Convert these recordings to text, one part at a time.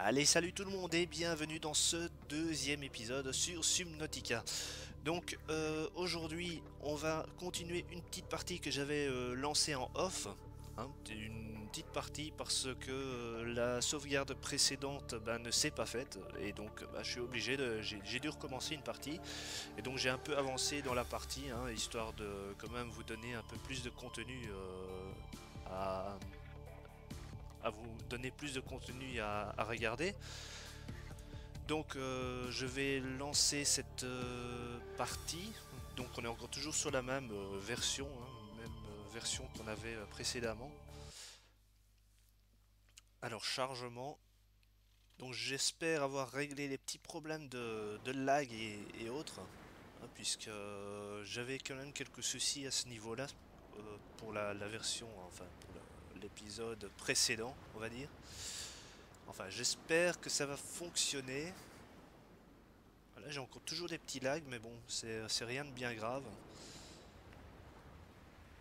Allez, salut tout le monde et bienvenue dans ce deuxième épisode sur Subnautica. Donc euh, aujourd'hui, on va continuer une petite partie que j'avais euh, lancée en off. hein, une petite partie parce que euh, la sauvegarde précédente ben, ne s'est pas faite et donc ben, je suis obligé. J'ai dû recommencer une partie et donc j'ai un peu avancé dans la partie, hein, histoire de quand même vous donner un peu plus de contenu à à vous donner plus de contenu à, regarder. Donc euh, je vais lancer cette euh, partie. Donc on est encore toujours sur la même euh, version, hein, même version qu'on avait précédemment. Alors chargement. Donc j'espère avoir réglé les petits problèmes de, lag et, autres. hein, puisque j'avais quand même quelques soucis à ce niveau-là pour la, la version, enfin l'épisode précédent, on va dire. Enfin, j'espère que ça va fonctionner. Là, j'ai encore toujours des petits lags, mais bon, c'est rien de bien grave.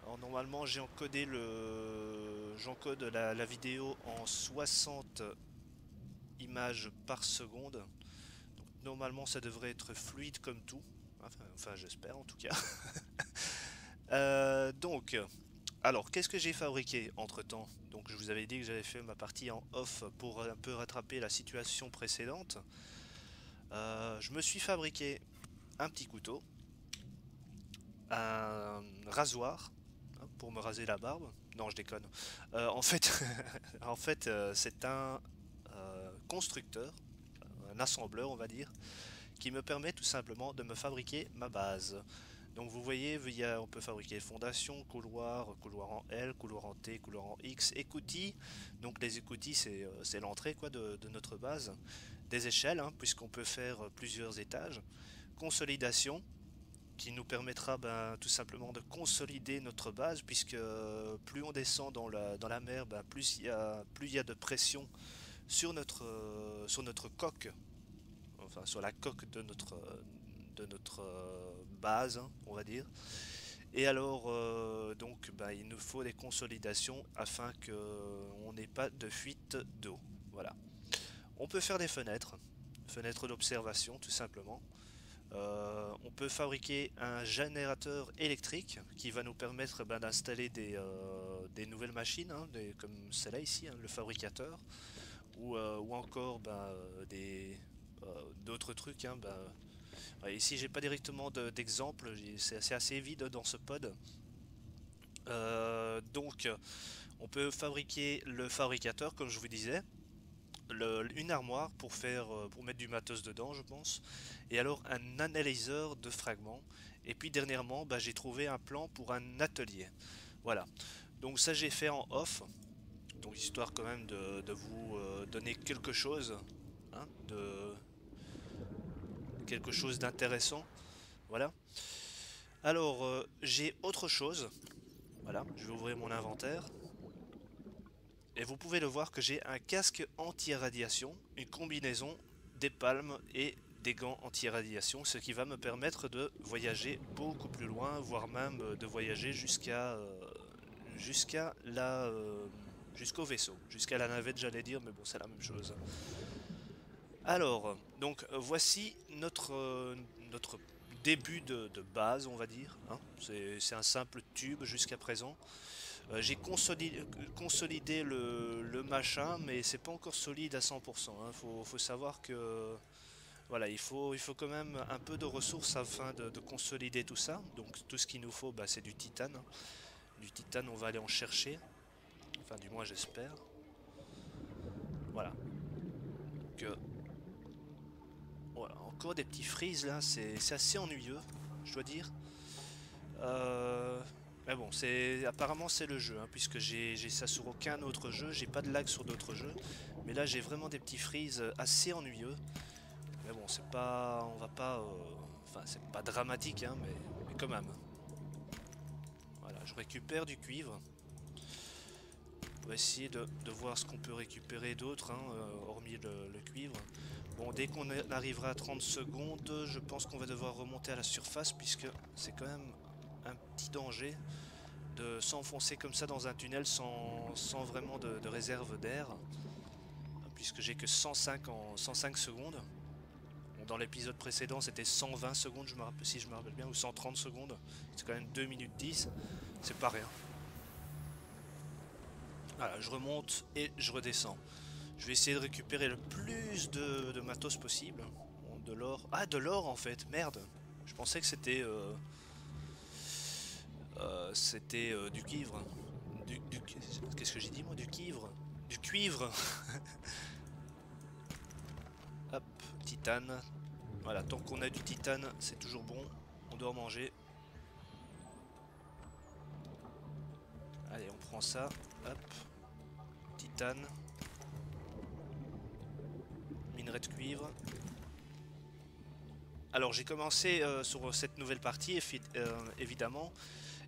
Alors, normalement, j'ai encodé le... J'encode la, vidéo en 60 images par seconde. Donc, normalement, ça devrait être fluide comme tout. Enfin, enfin, j'espère en tout cas. Euh, donc, alors, qu'est-ce que j'ai fabriqué entre-temps? Donc, je vous avais dit que j'avais fait ma partie en off pour un peu rattraper la situation précédente. Euh, je me suis fabriqué un petit couteau, un rasoir hein, pour me raser la barbe. Non, je déconne. Euh, en fait, euh, c'est un constructeur, un assembleur, on va dire, qui me permet tout simplement de me fabriquer ma base. Donc vous voyez, on peut fabriquer fondation, couloir, couloir en L, couloir en T, couloir en X, écoutille. Donc les écoutilles, c'est euh, l'entrée de, notre base. Des échelles, hein, puisqu'on peut faire euh, plusieurs étages. Consolidation, qui nous permettra ben, tout simplement de consolider notre base, puisque euh, plus on descend dans la, mer, ben, plus il y a, de pression sur notre, coque, enfin sur la coque de notre, de notre base, hein, on va dire. Et alors, euh, donc, ben, il nous faut des consolidations afin qu'on n'ait pas de fuite d'eau. Voilà. On peut faire des fenêtres, fenêtres d'observation tout simplement. Euh, on peut fabriquer un générateur électrique qui va nous permettre ben, d'installer des, euh, nouvelles machines, hein, comme celle-là ici, hein, le fabricateur, ou, euh, encore euh, euh, d'autres trucs. Ouais, ici, j'ai pas directement de- d'exemple, c'est c'est assez vide dans ce pod. Euh, donc, on peut fabriquer le fabricateur, comme je vous disais, le- une armoire pour faire, euh, pour mettre du matos dedans, je pense, et alors un analyseur de fragments. Et puis dernièrement, bah, j'ai trouvé un plan pour un atelier. Voilà. Donc ça, j'ai fait en off, donc histoire quand même de, vous euh, donner quelque chose, hein, de quelque chose d'intéressant. Voilà. Alors, euh, j'ai autre chose. Voilà, je vais ouvrir mon inventaire. Et vous pouvez le voir que j'ai un casque anti-radiation, une combinaison, des palmes et des gants anti-radiation, ce qui va me permettre de voyager beaucoup plus loin, voire même euh, de voyager jusqu'à euh, jusqu'à la jusqu'au vaisseau, jusqu'à la navette j'allais dire, mais bon c'est la même chose. Alors, donc euh, voici notre euh, notre début de, base, on va dire. hein. C'est un simple tube jusqu'à présent. Euh, J'ai consolidé, le, machin, mais c'est pas encore solide à 100%. hein. Faut, savoir que voilà, il faut, il faut quand même un peu de ressources afin de, de consolider tout ça. Donc tout ce qu'il nous faut, bah, c'est du titane. Du titane, on va aller en chercher. Enfin, du moins, j'espère. Voilà. Donc, encore des petits frises là, c'est assez ennuyeux, je dois dire. Euh, mais bon, c'est apparemment c'est le jeu, hein, puisque j'ai ça sur aucun autre jeu, j'ai pas de lag sur d'autres jeux, mais là j'ai vraiment des petits freeze assez ennuyeux. Mais bon, c'est pas, on va pas, euh, enfin c'est pas dramatique, hein, mais, mais quand même. Voilà, je récupère du cuivre. On va essayer de, voir ce qu'on peut récupérer d'autre, hein, euh, hormis le cuivre. Bon, dès qu'on arrivera à 30 secondes, je pense qu'on va devoir remonter à la surface, puisque c'est quand même un petit danger de s'enfoncer comme ça dans un tunnel sans, sans vraiment de, réserve d'air. puisque j'ai que 105 en 105 secondes. dans l'épisode précédent, c'était 120 secondes, je me rappelle, si je me rappelle bien, ou 130 secondes. C'est quand même 2 minutes 10. C'est pas rien. Voilà, je remonte et je redescends. Je vais essayer de récupérer le plus de, matos possible. de l'or. Ah, de l'or en fait, merde. Je pensais que c'était... Euh, euh, c'était euh, du cuivre. Qu'est-ce que j'ai dit moi? Du cuivre Du cuivre Hop, titane. Voilà, tant qu'on a du titane, c'est toujours bon. On doit en manger. Allez, on prend ça. Hop. Titane. De cuivre. Alors j'ai commencé euh, sur cette nouvelle partie évidemment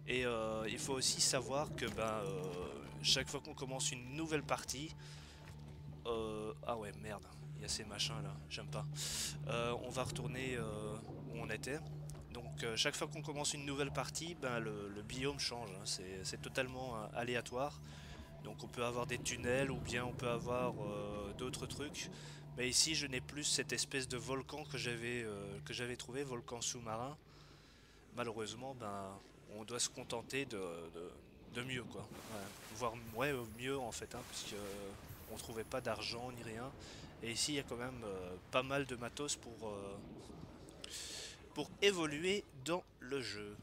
et euh, il faut aussi savoir que ben, euh, chaque fois qu'on commence une nouvelle partie... Euh, ah ouais, merde, il y a ces machins là, j'aime pas. on va retourner où on était. Donc chaque fois qu'on commence une nouvelle partie, ben, le, biome change, hein. c'est totalement aléatoire. Donc on peut avoir des tunnels ou bien on peut avoir d'autres trucs. Mais ici je n'ai plus cette espèce de volcan que j'avais trouvé, volcan sous-marin. Malheureusement, ben, on doit se contenter de, mieux quoi. Voire ouais, mieux en fait, hein, puisque on trouvait pas d'argent ni rien. Et ici il y a quand même euh, pas mal de matos pour, euh, pour évoluer dans le jeu.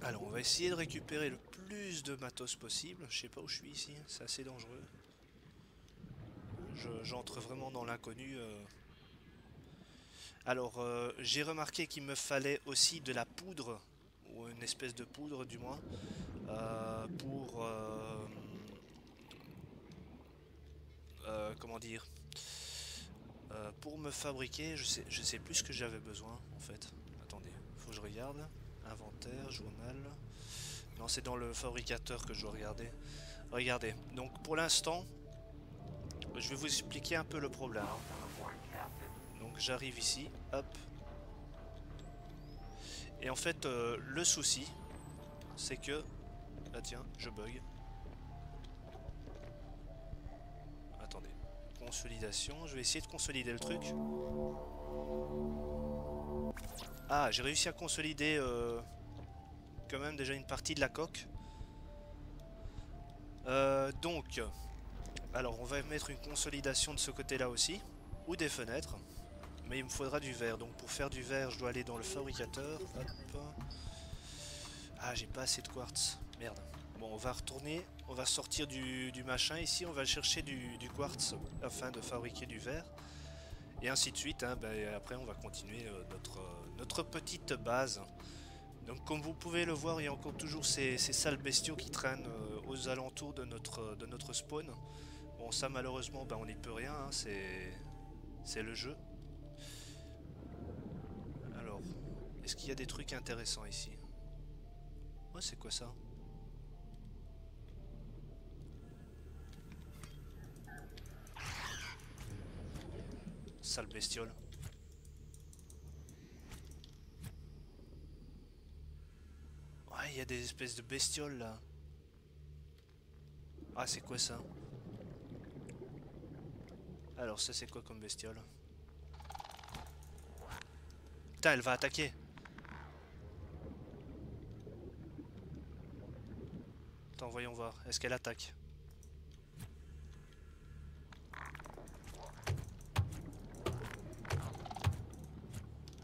Alors on va essayer de récupérer le plus de matos possible. Je sais pas où je suis ici, c'est assez dangereux. J'entre vraiment dans l'inconnu. Euh, alors, euh, j'ai remarqué qu'il me fallait aussi de la poudre, ou une espèce de poudre du moins, euh, pour... Comment dire Pour me fabriquer, je sais, je sais plus ce que j'avais besoin en fait. Attendez, faut que je regarde. Inventaire, journal... Non, c'est dans le fabricateur que je dois regarder. Regardez, donc pour l'instant, je vais vous expliquer un peu le problème j'arrive ici, hop. Et en fait, euh, le souci, c'est que... Ah tiens, je bug. Attendez. Consolidation, je vais essayer de consolider le truc. Ah, j'ai réussi à consolider euh, quand même déjà une partie de la coque. Euh, donc, alors on va mettre une consolidation de ce côté-là aussi, ou des fenêtres. Mais il me faudra du verre. Donc pour faire du verre, je dois aller dans le fabricateur. Ah, j'ai pas assez de quartz. Merde. Bon, on va retourner. On va sortir du, machin ici. On va chercher du, quartz afin de fabriquer du verre. Et ainsi de suite. Hein. Ben, après, on va continuer euh, notre, euh, notre petite base. Donc comme vous pouvez le voir, il y a encore toujours ces, sales bestiaux qui traînent euh, aux alentours de notre spawn. Bon, ça malheureusement, ben, on n'y peut rien. Hein. C'est le jeu. Est-ce qu'il y a des trucs intéressants ici? Ouais, c'est quoi ça? Sale bestiole. Ouais, il y a des espèces de bestioles là. Ah, c'est quoi ça? Alors, ça c'est quoi comme bestiole? Putain, elle va attaquer. voyons voir. Est-ce qu'elle attaque?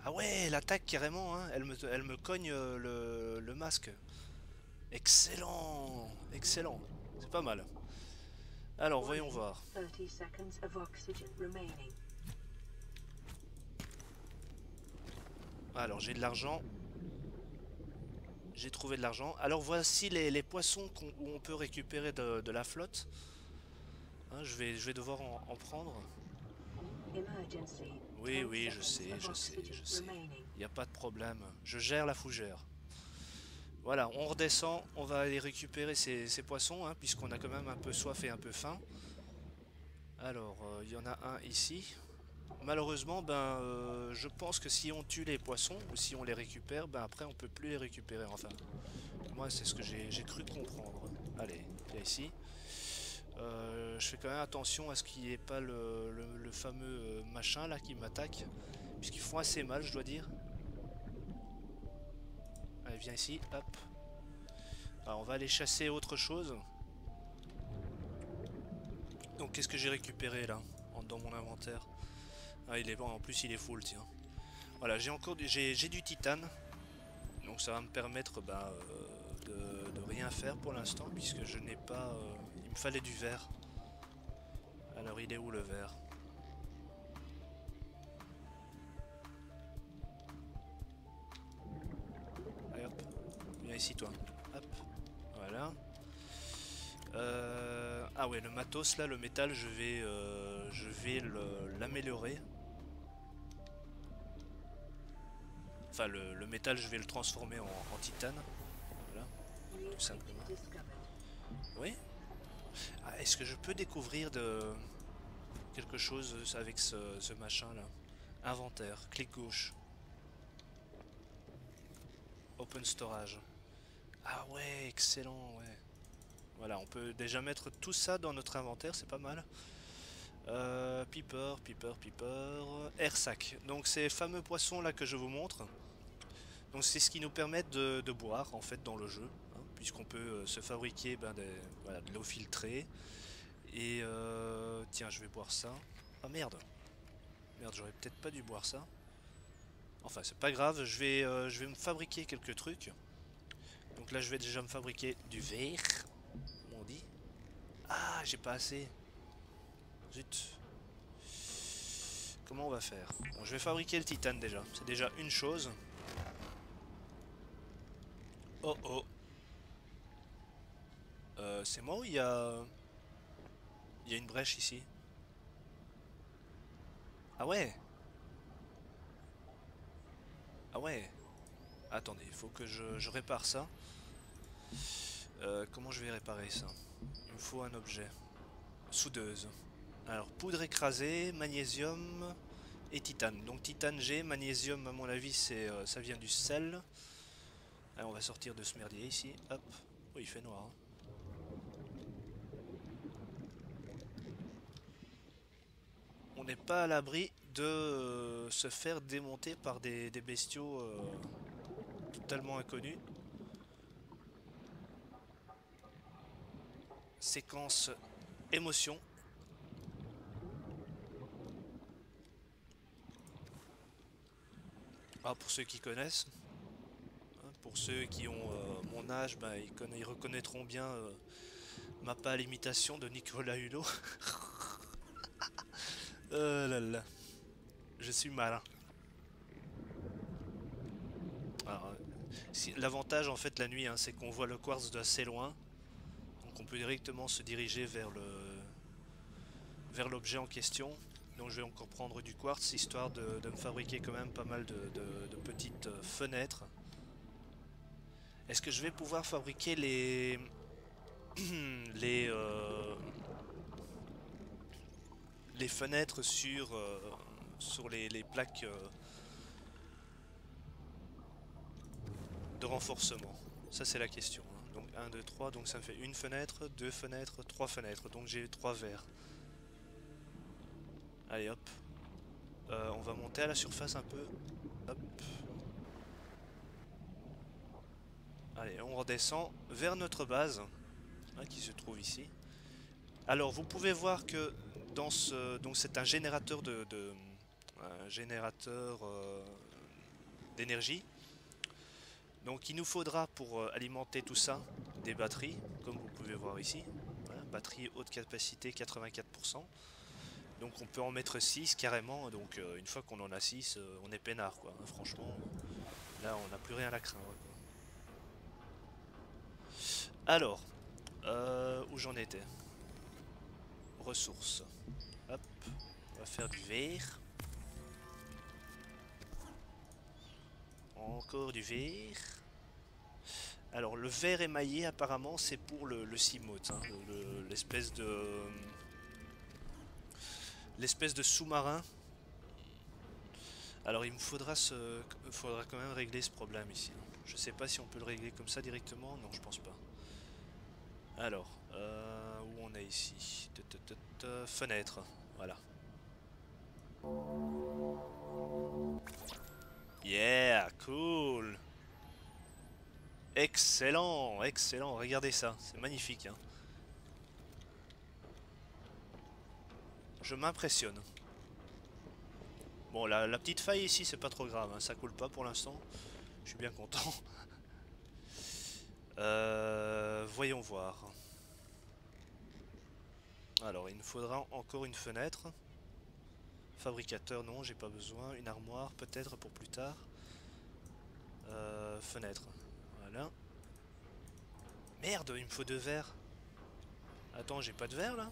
Ah ouais, elle attaque carrément, hein. elle, me, elle me cogne euh, le, masque. Excellent Excellent C'est pas mal. Alors, voyons voir. Alors, j'ai de l'argent. J'ai trouvé de l'argent. Alors voici les, poissons où on peut récupérer de, la flotte. Hein, je, vais, je vais devoir en, prendre. Oui, oui, je sais, je sais, je sais. Il n'y a pas de problème. Je gère la fougère. Voilà, on redescend, on va aller récupérer ces, poissons, hein, puisqu'on a quand même un peu soif et un peu faim. Alors, euh, il y en a un ici. Malheureusement, ben, euh, je pense que si on tue les poissons, ou si on les récupère, ben après on peut plus les récupérer, enfin. Moi c'est ce que j'ai cru comprendre. Allez, viens ici. Euh, je fais quand même attention à ce qu'il n'y ait pas le, le fameux machin là qui m'attaque. Puisqu'ils font assez mal, je dois dire. Allez, viens ici, hop. Alors, on va aller chasser autre chose. Donc, qu'est-ce que j'ai récupéré là, dans mon inventaire? Ah, il est bon, en plus il est full, tiens. Voilà, j'ai encore du, j'ai du titane. Donc, ça va me permettre bah, euh, de, rien faire pour l'instant, puisque je n'ai pas... Euh, il me fallait du verre. Alors, il est où le verre? Toi. Hop. Voilà. Euh, ah ouais, le matos là, le métal, je vais, euh, je vais l'améliorer. Enfin, le, métal, je vais le transformer en, titane. Voilà, tout simplement. Oui ah, Est-ce que je peux découvrir de quelque chose avec ce, ce machin là? Inventaire, clic gauche. Open storage. Ah ouais, excellent, ouais. Voilà, on peut déjà mettre tout ça dans notre inventaire, c'est pas mal. Euh, piper, piper, piper, airsac. Donc ces fameux poissons là que je vous montre. Donc c'est ce qui nous permet de, boire en fait dans le jeu. Hein, puisqu'on peut euh, se fabriquer ben, de l'eau filtrée. Et euh, tiens, je vais boire ça. Ah merde. Merde, j'aurais peut-être pas dû boire ça. Enfin, c'est pas grave, je vais, je vais me fabriquer quelques trucs. Donc là, je vais déjà me fabriquer du verre. On dit. Ah, j'ai pas assez. Zut. Comment on va faire? Bon, Je vais fabriquer le titane déjà. C'est déjà une chose. Oh oh. Euh, c'est moi ou il y a... Il y a une brèche ici? Ah ouais? Ah ouais Attendez, il faut que je répare ça. Euh, comment je vais réparer ça? Il me faut un objet. Soudeuse. Alors, poudre écrasée, magnésium et titane. Donc titane G, magnésium à mon avis euh, ça vient du sel. On va sortir de ce merdier ici. Hop. Oh il fait noir. Hein. On n'est pas à l'abri de euh, se faire démonter par des, bestiaux totalement inconnus. Séquence émotion. Ah, pour ceux qui connaissent, hein, pour ceux qui ont euh, mon âge, bah, ils, reconnaîtront bien euh, ma pâle imitation de Nicolas Hulot. oh là là, je suis malin. L'avantage en fait la nuit, hein, c'est qu'on voit le quartz d'assez loin on peut directement se diriger vers l'objet en question. Donc je vais encore prendre du quartz histoire de, me fabriquer quand même pas mal de, petites euh, fenêtres. Est-ce que je vais pouvoir fabriquer les les euh, les fenêtres sur euh, sur les, plaques de renforcement? Ça c'est la question. 1, 2, 3, donc ça me fait une fenêtre, deux fenêtres, trois fenêtres, donc j'ai trois verres. Allez hop. Euh, on va monter à la surface un peu. Hop. Allez, on redescend vers notre base, hein, qui se trouve ici. Alors, vous pouvez voir que dans ce, donc c'est un générateur de, générateur euh, d'énergie. Donc il nous faudra pour euh, alimenter tout ça des batteries, comme vous pouvez voir ici. batterie haute capacité 84%. Donc on peut en mettre 6 carrément, donc euh, une fois qu'on en a 6, euh, on est peinard quoi. Hein, franchement, là on n'a plus rien à craindre. Alors, où j'en étais? Ressources. Hop, on va faire du verre. Encore du verre. Alors le verre émaillé apparemment c'est pour le, le hein, l'espèce de l'espèce de sous-marin. Alors il me faudra ce, faudra quand même régler ce problème ici. Je sais pas si on peut le régler comme ça directement, non je pense pas. Alors, euh, où on a ici? Fenêtre, voilà. Yeah, cool Excellent, excellent, regardez ça, c'est magnifique. Hein. Je m'impressionne. Bon, la, petite faille ici, c'est pas trop grave, hein. ça coule pas pour l'instant. Je suis bien content. Euh, voyons voir. Alors, il nous faudra encore une fenêtre. Fabricateur, non, j'ai pas besoin. Une armoire, peut-être pour plus tard. Euh, fenêtre. Voilà. Merde, il me faut deux verres. Attends, j'ai pas de verre là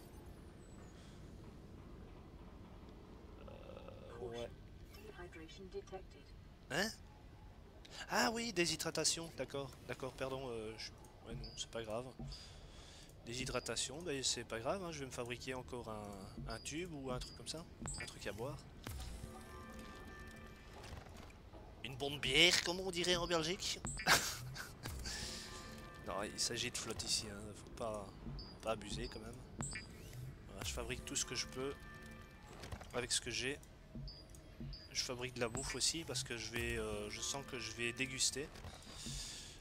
euh, Ouais. Hein? Ah oui, déshydratation, d'accord, d'accord, pardon, euh, ouais non, c'est pas grave. Déshydratation, ben, c'est pas grave, hein, je vais me fabriquer encore un, un tube ou un truc comme ça, un truc à boire. Une bonne bière, comme on dirait en Belgique. non, il s'agit de flotte ici, hein. faut pas, pas abuser quand même. je fabrique tout ce que je peux avec ce que j'ai. Je fabrique de la bouffe aussi parce que je vais, euh, je sens que je vais déguster.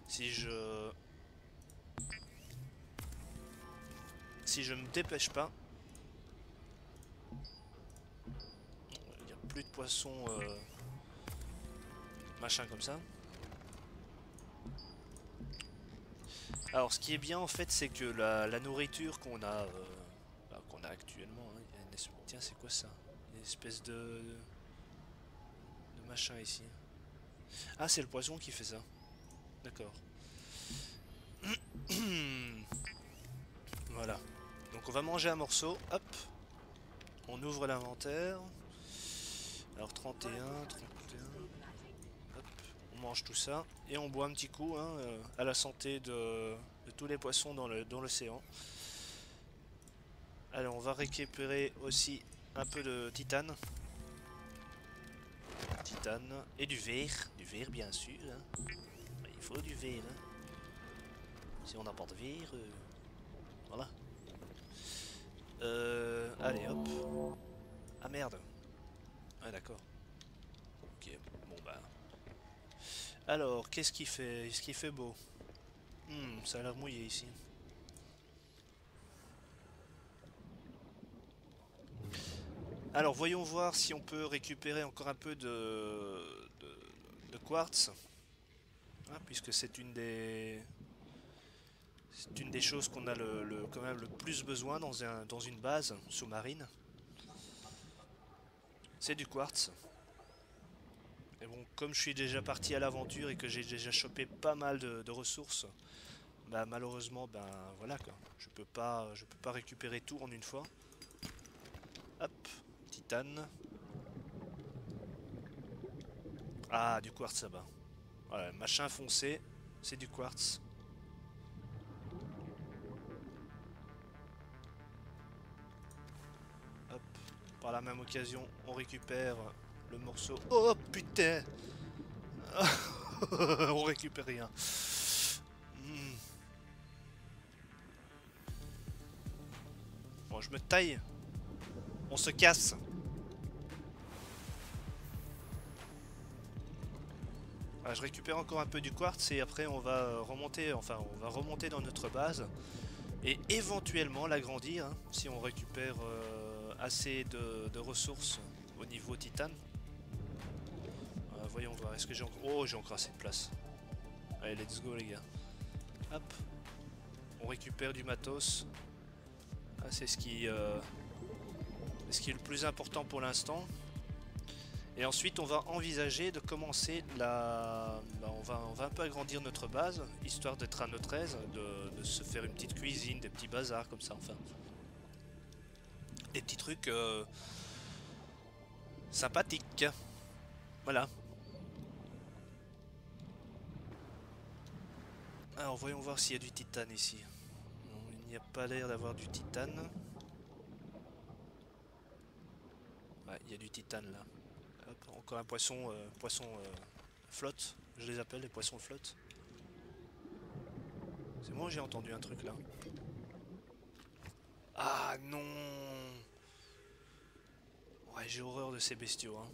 Si je, si je me dépêche pas, il n'y a plus de poissons. Euh, machin comme ça. Alors ce qui est bien en fait c'est que la, nourriture qu'on a euh, bah, qu'on a actuellement, hein, tiens c'est quoi ça? Une espèce de, de machin ici. Ah c'est le poison qui fait ça. D'accord. voilà. Donc on va manger un morceau. Hop. On ouvre l'inventaire. Alors 31, 31 on mange tout ça et on boit un petit coup hein, euh, à la santé de, tous les poissons dans l'océan. Alors on va récupérer aussi un peu de titane. Titane et du verre, du verre bien sûr. Hein. Il faut du verre. Hein. Si on n'a pas verre, euh, voilà. Euh, allez hop. Ah merde. Ah d'accord. Alors, qu'est-ce qu'il fait Est-ce qu'il fait beau? Hmm, Ça a l'air mouillé ici. Alors, voyons voir si on peut récupérer encore un peu de, de, quartz. Ah, puisque c'est une des... C'est une des choses qu'on a le, quand même le plus besoin dans, un, dans une base sous-marine. C'est du quartz. Mais bon, comme je suis déjà parti à l'aventure et que j'ai déjà chopé pas mal de, ressources, bah malheureusement, ben voilà quoi. Je peux pas, peux pas récupérer tout en une fois. Hop, titane. Ah, du quartz là-bas. Voilà, machin foncé, c'est du quartz. La même occasion, on récupère le morceau. Oh putain On récupère rien. Hmm. Bon, je me taille. On se casse. Ah, je récupère encore un peu du quartz et après on va remonter, enfin on va remonter dans notre base et éventuellement l'agrandir hein, si on récupère euh, assez de, ressources au niveau titane voyons voir. Est-ce que j'ai encore... Oh, j'ai encore assez de place. Allez, let's go, les gars. Hop. On récupère du matos. Ah, c'est ce qui... Euh, ce qui est le plus important pour l'instant. Et ensuite, on va envisager de commencer la... Bah, on, va, on va un peu agrandir notre base, histoire d'être à notre aise, de, se faire une petite cuisine, des petits bazars comme ça, enfin. Des petits trucs... Euh, sympathiques. Voilà. Alors voyons voir s'il y a du titane ici. il n'y a pas l'air d'avoir du titane. Ouais, il y a du titane là. encore un poisson, euh, poisson euh, flotte, je les appelle les poissons flotte. C'est moi j'ai entendu un truc là Ah non J'ai horreur de ces bestiaux. Hein.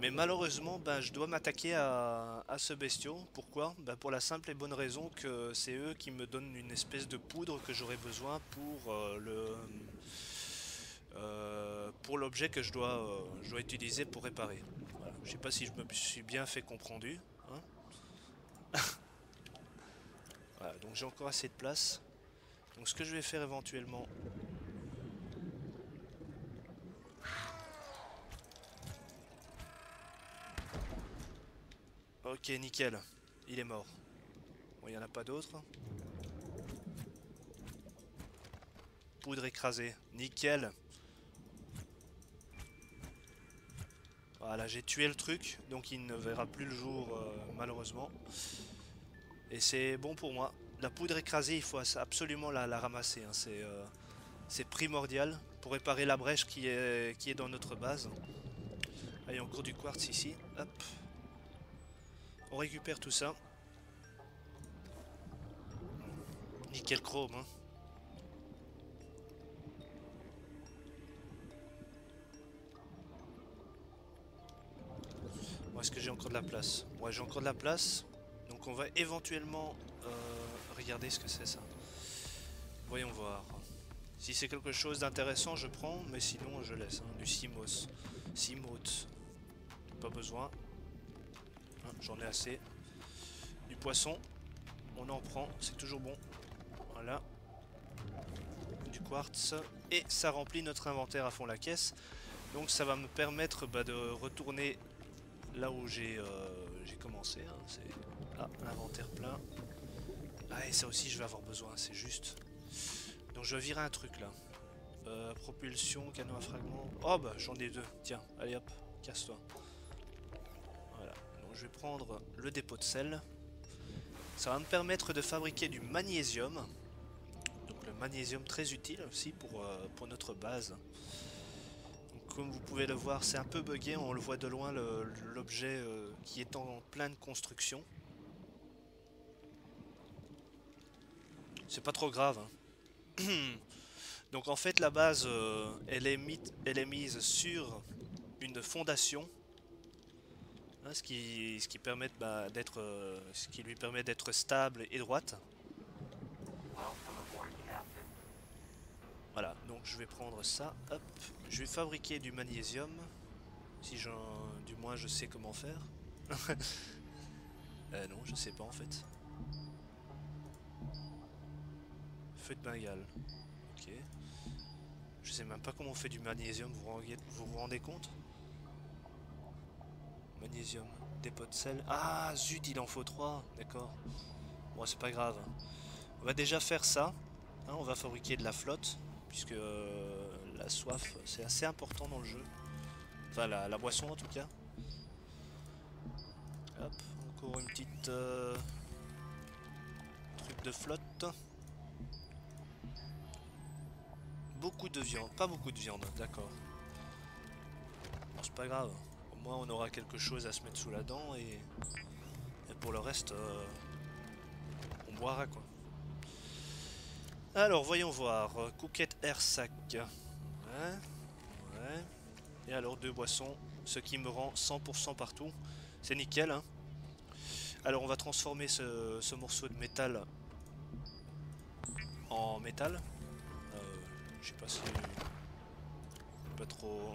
Mais malheureusement, ben, je dois m'attaquer à, ce bestiau. Pourquoi? Ben, Pour la simple et bonne raison que c'est eux qui me donnent une espèce de poudre que j'aurai besoin pour euh, le... Euh, pour l'objet que je dois, euh, je dois utiliser pour réparer. Voilà. Je sais pas si je me suis bien fait comprendre. Hein. voilà, donc j'ai encore assez de place. Donc ce que je vais faire éventuellement... Ok, nickel. Il est mort. Bon, il n'y en a pas d'autres. Poudre écrasée. Nickel. Voilà, j'ai tué le truc, donc il ne verra plus le jour, euh, malheureusement. Et c'est bon pour moi. La poudre écrasée, il faut absolument la, ramasser. Hein. Euh, c'est primordial pour réparer la brèche qui est, dans notre base. A encore du quartz ici. Hop. On récupère tout ça. Nickel chrome. Hein. Est-ce que j'ai encore de la place? Ouais, j'ai encore de la place. Donc on va éventuellement euh, regarder ce que c'est ça. Voyons voir. Si c'est quelque chose d'intéressant, je prends, mais sinon je laisse. Hein. Du Simos. Simote. Pas besoin. J'en ai assez. Du poisson. On en prend, c'est toujours bon. Voilà. Du quartz. Et ça remplit notre inventaire à fond la caisse. Donc ça va me permettre bah, de retourner là où j'ai euh, commencé. Hein. Inventaire plein. Ah et ça aussi je vais avoir besoin, c'est juste. Donc je vais virer un truc là. Euh, propulsion, canon à fragments. Oh bah j'en ai deux. Tiens, allez hop, casse-toi. Je vais prendre le dépôt de sel. Ça va me permettre de fabriquer du magnésium. Donc le magnésium très utile aussi pour, euh, notre base. comme vous pouvez le voir, c'est un peu bugué. On le voit de loin l'objet euh, qui est en pleine construction. C'est pas trop grave. Hein. Donc en fait la base euh, elle est mise sur une fondation. Hein, ce, qui, ce, qui permet, bah, d'être, euh, ce qui lui permet d'être stable et droite. Voilà, donc je vais prendre ça, hop, je vais fabriquer du magnésium, si j'en, du moins je sais comment faire. euh, non, je sais pas en fait. Feu de Bengale. Ok. Je sais même pas comment on fait du magnésium, vous vous, vous, rendez compte? Magnésium, dépôt de sel. Ah zut, il en faut 3, d'accord. Bon, c'est pas grave. On va déjà faire ça. Hein, on va fabriquer de la flotte, puisque euh, la soif, c'est assez important dans le jeu. Enfin, la, boisson en tout cas. Hop, encore une petite... Euh, truc de flotte. Beaucoup de viande, pas beaucoup de viande, d'accord. Bon, c'est pas grave. Moins, on aura quelque chose à se mettre sous la dent et, pour le reste, euh, on boira quoi. Alors, voyons voir. Couquette air sac. Ouais. Ouais. Et alors, deux boissons. Ce qui me rend 100% partout. C'est nickel. Hein. alors, on va transformer ce morceau de métal en métal. Je sais pas si... Pas trop...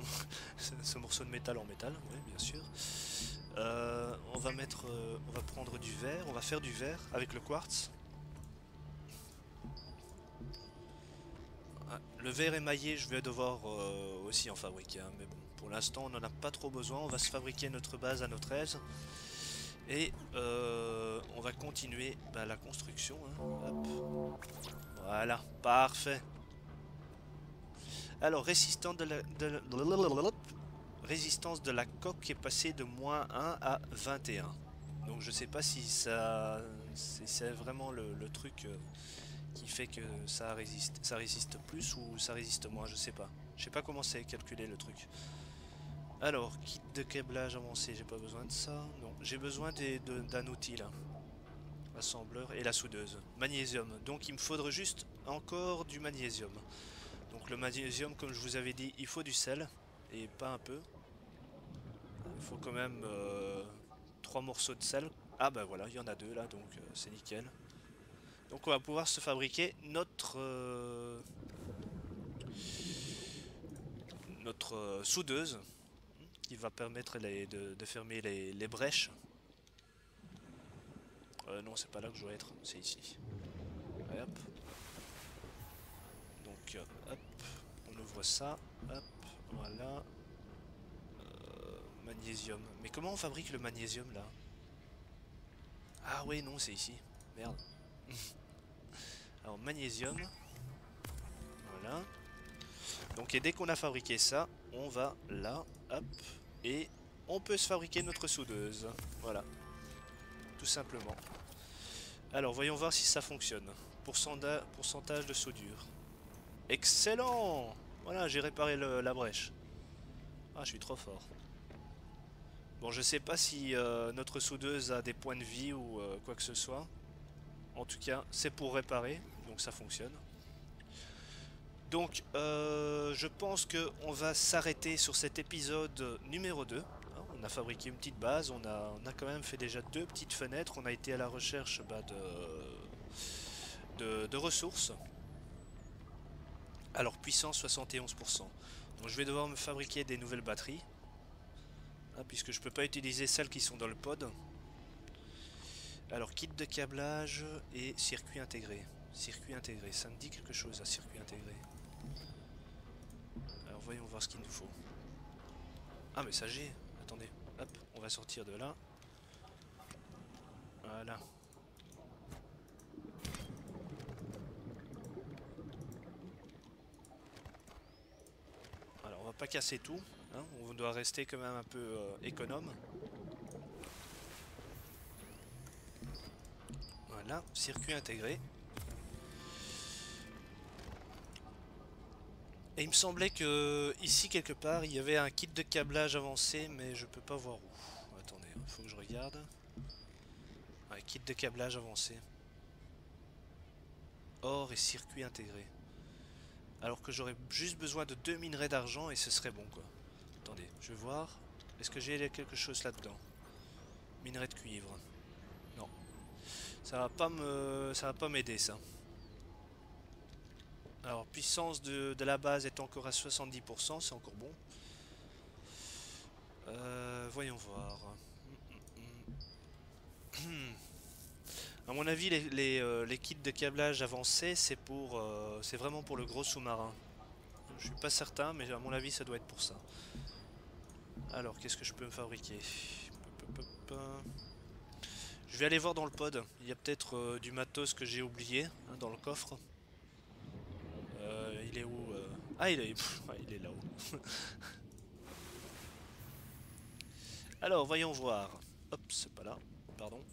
ce morceau de métal en métal, oui bien sûr. Euh, on va mettre... Euh, on va prendre du verre, on va faire du verre avec le quartz. Ah, le verre émaillé, je vais devoir euh, aussi en fabriquer, hein, mais bon, pour l'instant on n'en a pas trop besoin, on va se fabriquer notre base à notre aise. Et on va continuer bah, la construction. Hein. Voilà, parfait. Alors, résistance de la, coque est passée de moins 1 à 21. Donc je sais pas si ça c'est vraiment le, truc euh, qui fait que ça résiste, ça résiste plus ou ça résiste moins, je sais pas. Je sais pas comment c'est calculé le truc. Alors, kit de câblage avancé, j'ai pas besoin de ça. Non, j'ai besoin d'un outil là. Assembleur et la soudeuse. Magnésium. Donc il me faudrait juste encore du magnésium. Donc le magnésium, comme je vous avais dit, il faut du sel. Et pas un peu. Il faut quand même euh, trois morceaux de sel. Ah bah voilà, il y en a deux là, donc euh, c'est nickel. Donc on va pouvoir se fabriquer notre... euh, notre soudeuse qui va permettre de, fermer les, brèches. Non, c'est pas là que je dois être, c'est ici. Donc, hop, ça, hop, voilà. Euh, magnésium. Mais comment on fabrique le magnésium là? Ah oui, non, c'est ici. Merde. Alors, magnésium. Voilà. Donc, et dès qu'on a fabriqué ça, on va là, hop, et on peut se fabriquer notre soudeuse. Voilà. Tout simplement. Alors, voyons voir si ça fonctionne. Pourcenta- pourcentage de soudure. Excellent Voilà, j'ai réparé la brèche. Ah, je suis trop fort. Bon, je sais pas si euh, notre soudeuse a des points de vie ou euh, quoi que ce soit. En tout cas, c'est pour réparer, donc ça fonctionne. Donc, euh, je pense que on va s'arrêter sur cet épisode numéro 2. Hein, On a fabriqué une petite base, on a, quand même fait déjà deux petites fenêtres, on a été à la recherche bah, de ressources. Alors, puissance 71%. Donc, je vais devoir me fabriquer des nouvelles batteries. hein, puisque je peux pas utiliser celles qui sont dans le pod. Alors, kit de câblage et circuit intégré. Circuit intégré, ça me dit quelque chose à circuit intégré. Alors, voyons voir ce qu'il nous faut. Ah, mais ça j'ai. Attendez, hop, on va sortir de là. Voilà. Pas casser tout. hein, On doit rester quand même un peu euh, économe. Voilà, circuit intégré. Et il me semblait que ici quelque part il y avait un kit de câblage avancé, mais je peux pas voir où. Attendez, il faut que je regarde. Un kit de câblage avancé. Or et circuit intégré. Alors que j'aurais juste besoin de deux minerais d'argent et ce serait bon quoi. Attendez, je vais voir. Est-ce que j'ai quelque chose là-dedans? Minerai de cuivre. Non. Ça va pas me. ça va pas m'aider ça. Alors puissance de, la base est encore à 70%, c'est encore bon. Euh, voyons voir. À mon avis, euh, les kits de câblage avancés, c'est pour, euh, c'est vraiment pour le gros sous-marin. Je suis pas certain, mais à mon avis, ça doit être pour ça. Alors, qu'est-ce que je peux me fabriquer? Je vais aller voir dans le pod. Il y a peut-être euh, du matos que j'ai oublié hein, dans le coffre. Euh, il est où Ah, il est, ouais, il est là-haut. Alors, voyons voir. Hop, c'est pas là. Pardon.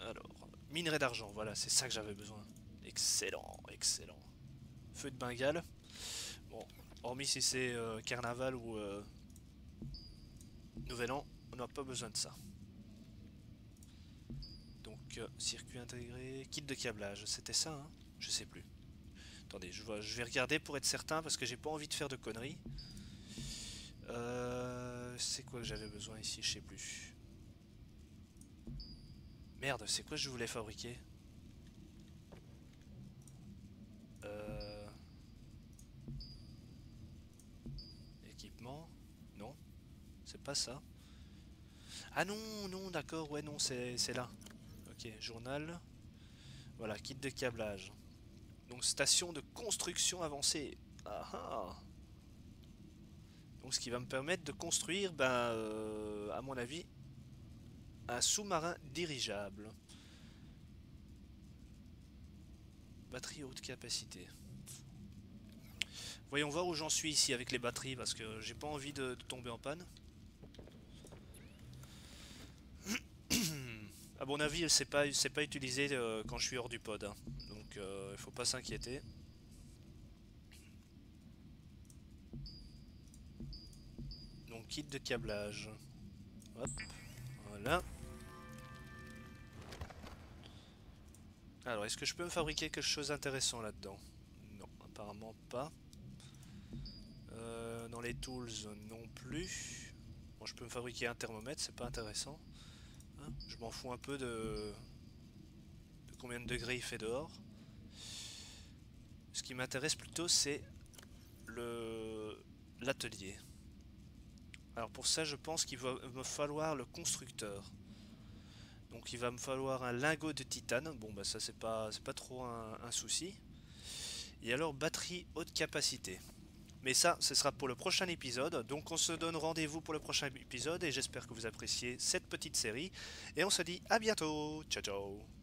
Alors, minerai d'argent, voilà, c'est ça que j'avais besoin. Excellent, excellent. Feu de Bengale. Bon, hormis si c'est euh, carnaval ou euh, nouvel an, on n'a pas besoin de ça. Donc, euh, circuit intégré, kit de câblage, c'était ça, hein? Je sais plus. Attendez, je, je vais regarder pour être certain parce que j'ai pas envie de faire de conneries. C'est quoi que j'avais besoin ici? Je sais plus. Merde, c'est quoi que je voulais fabriquer euh... Équipement Non C'est pas ça Ah non, non, d'accord, ouais, non, c'est là. Ok, journal. Voilà, kit de câblage. Donc station de construction avancée. Ah ah Donc ce qui va me permettre de construire, ben, euh, à mon avis, un sous-marin dirigeable. Batterie haute capacité. Voyons voir où j'en suis ici avec les batteries parce que j'ai pas envie de, tomber en panne. à mon avis, elle s'est pas, pas utilisé euh, quand je suis hors du pod. hein. Donc euh, il faut pas s'inquiéter. Donc kit de câblage. Hop, voilà. Alors, est-ce que je peux me fabriquer quelque chose d'intéressant là-dedans? Non, apparemment pas. Euh, dans les tools non plus. Bon, je peux me fabriquer un thermomètre, c'est pas intéressant. Hein, je m'en fous un peu de... de combien de degrés il fait dehors. Ce qui m'intéresse plutôt c'est le l'atelier. Alors pour ça je pense qu'il va me falloir le constructeur. Donc il va me falloir un lingot de titane. Bon bah ça c'est pas c'est pas trop un souci. Et alors batterie haute capacité. Mais ça, ce sera pour le prochain épisode. Donc on se donne rendez-vous pour le prochain épisode et j'espère que vous appréciez cette petite série. Et on se dit à bientôt. Ciao ciao